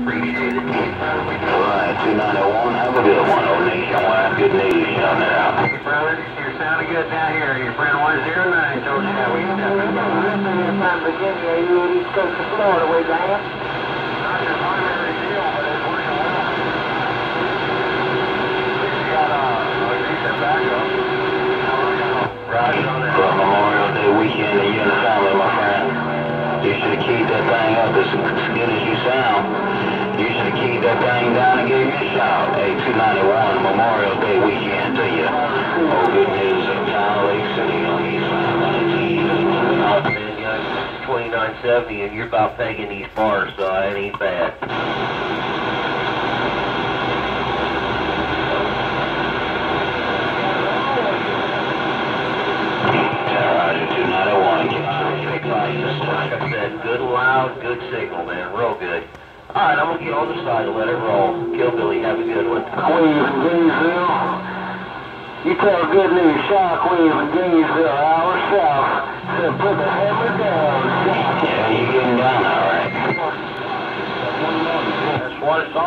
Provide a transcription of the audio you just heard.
appreciate. All right, 291, have a good one, old. Good. Brother, you're sounding good down here. Your friend 109 told you we Virginia, you east coast of Florida, you at? Not deal, but it's. You got backup. Riding on Memorial Day weekend and you and the family, my friend. You should have keyed that thing up as good as you sound. You should thing down and gave me a shout. Hey, 291, Memorial Day weekend to you. Oh, good news of town, Lake City on East 519. Oh, man, you 2970 and you're about pegging these bars, so it ain't bad. Roger, 291. Like I said, good loud, good signal, man, real good. All right, I'm gonna get on the side and let it roll. Kill Billy, have a good one. Queen from Gainesville. You tell good news, Shockwave from Gainesville, hour south. Said put the hammer down. Yeah, you getting down all right. That's what it's all